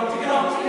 up, pick it up.